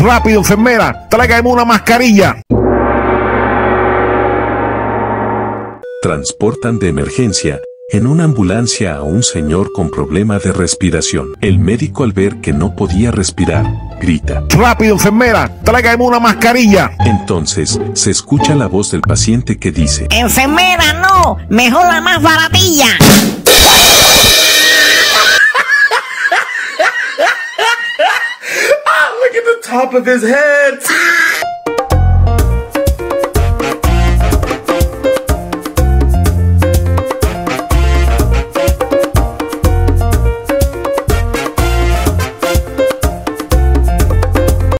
Rápido, enfermera, tráigame una mascarilla. Transportan de emergencia en una ambulancia a un señor con problema de respiración. El médico al ver que no podía respirar, grita. Rápido, enfermera, tráigame una mascarilla. Entonces, se escucha la voz del paciente que dice, Enfermera, no, mejor la más baratilla. top of his head.